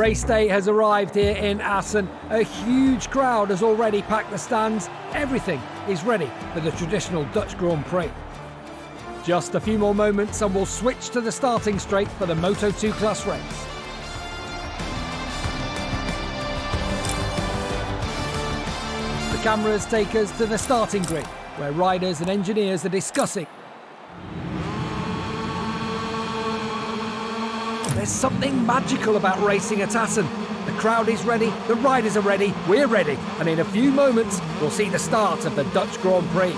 Race day has arrived here in Assen. A huge crowd has already packed the stands. Everything is ready for the traditional Dutch Grand Prix. Just a few more moments and we'll switch to the starting straight for the Moto2 class race. The cameras take us to the starting grid, where riders and engineers are discussing There's something magical about racing at Assen. The crowd is ready, the riders are ready, we're ready, and in a few moments we'll see the start of the Dutch Grand Prix.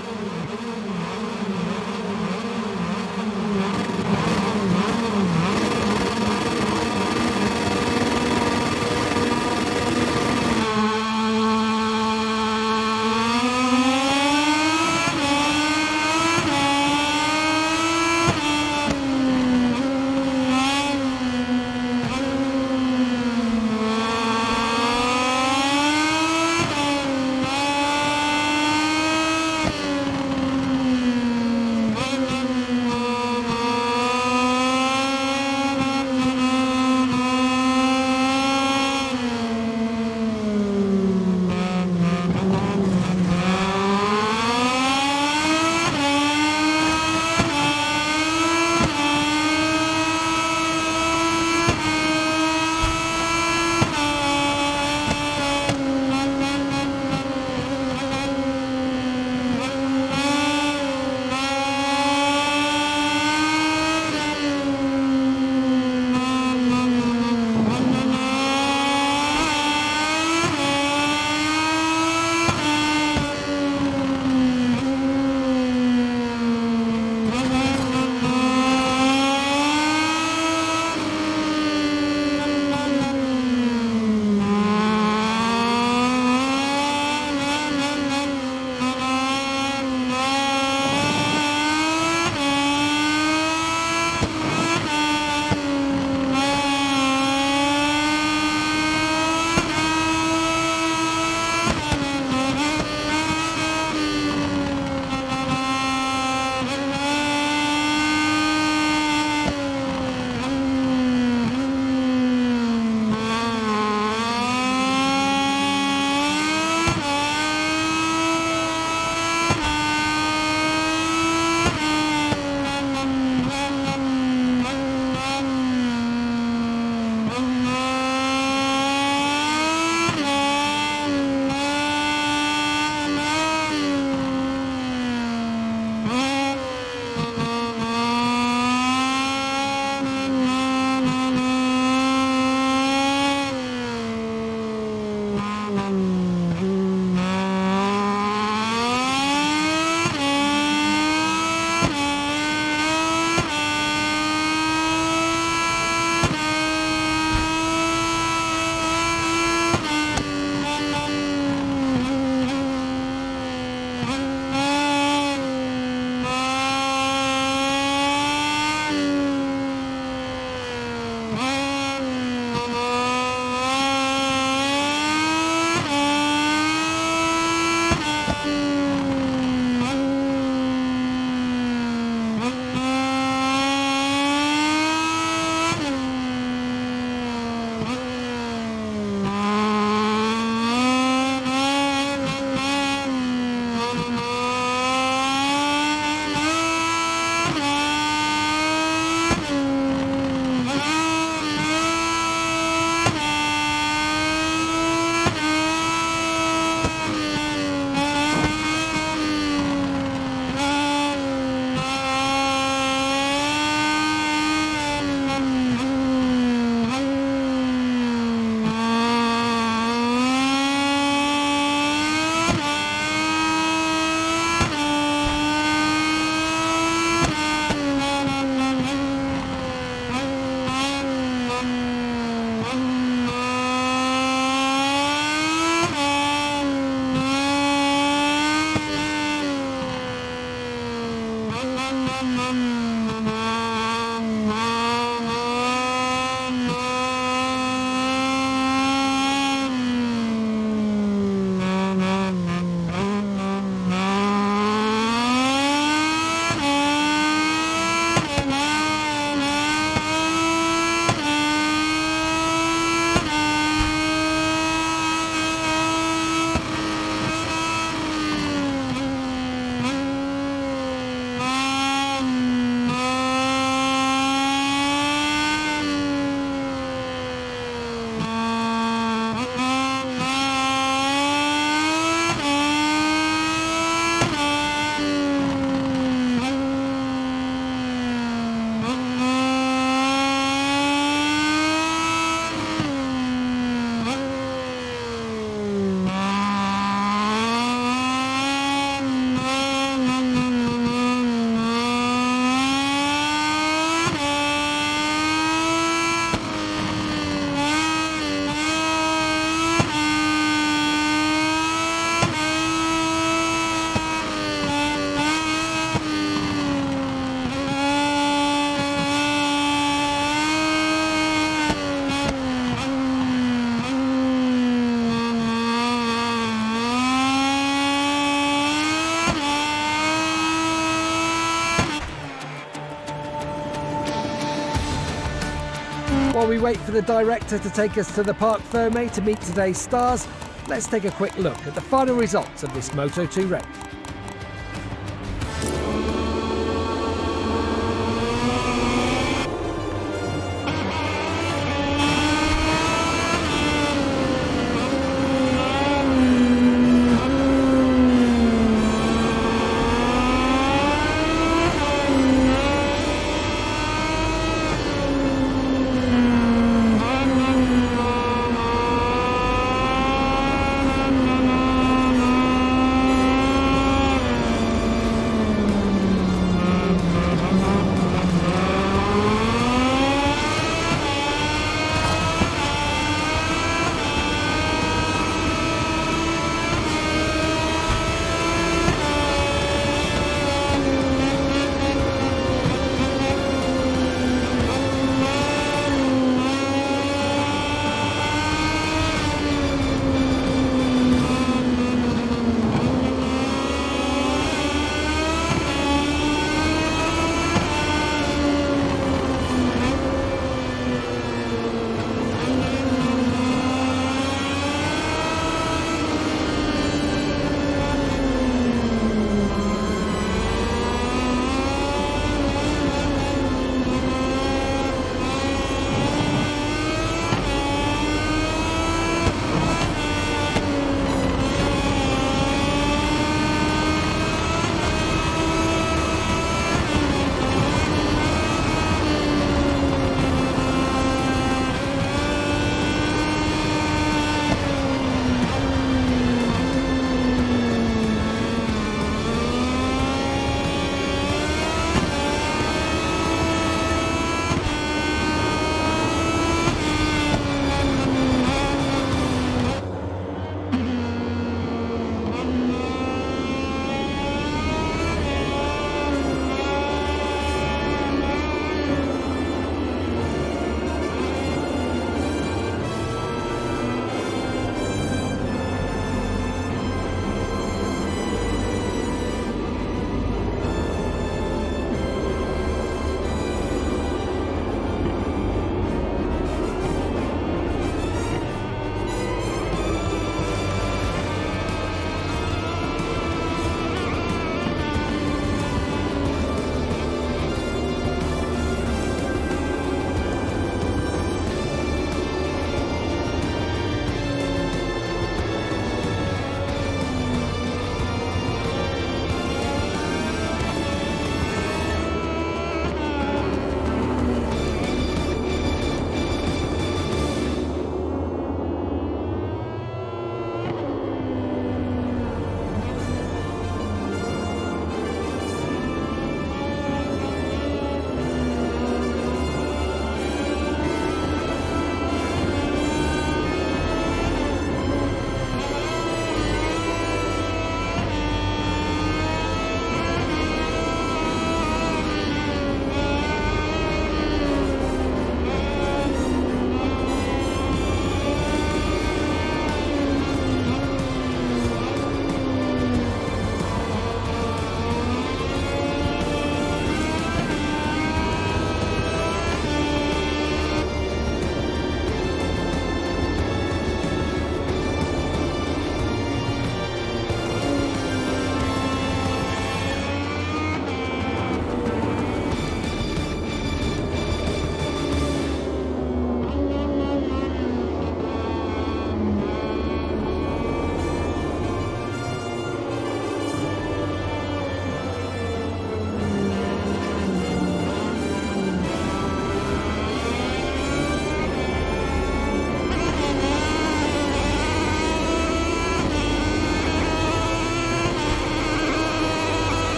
We wait for the director to take us to the Parc Ferme to meet today's stars, let's take a quick look at the final results of this Moto2 race.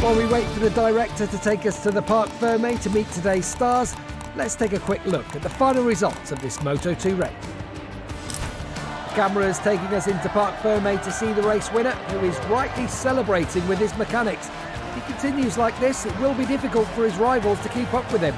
While we wait for the director to take us to the Parc Ferme to meet today's stars, let's take a quick look at the final results of this Moto2 race. The camera is taking us into Parc Ferme to see the race winner, who is rightly celebrating with his mechanics. If he continues like this, it will be difficult for his rivals to keep up with him.